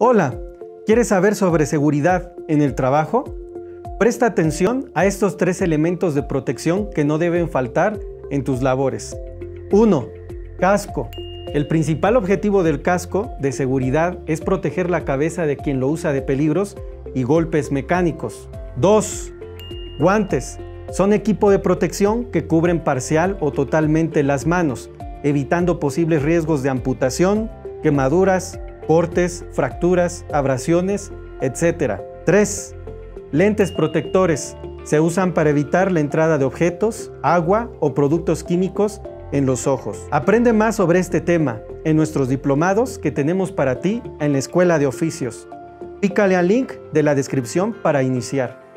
Hola, ¿quieres saber sobre seguridad en el trabajo? Presta atención a estos tres elementos de protección que no deben faltar en tus labores. 1. Casco. El principal objetivo del casco de seguridad es proteger la cabeza de quien lo usa de peligros y golpes mecánicos. 2. Guantes. Son equipo de protección que cubren parcial o totalmente las manos, evitando posibles riesgos de amputación, quemaduras, cortes, fracturas, abrasiones, etc. 3. Lentes protectores. Se usan para evitar la entrada de objetos, agua o productos químicos en los ojos. Aprende más sobre este tema en nuestros diplomados que tenemos para ti en la Escuela de Oficios. Pícale al link de la descripción para iniciar.